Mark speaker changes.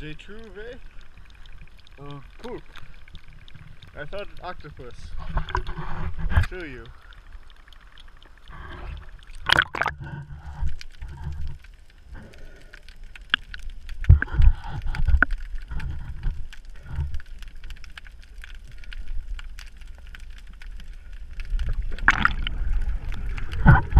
Speaker 1: J'ai trouvé a poop. I thought octopus. I'll show you. you